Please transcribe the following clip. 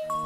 you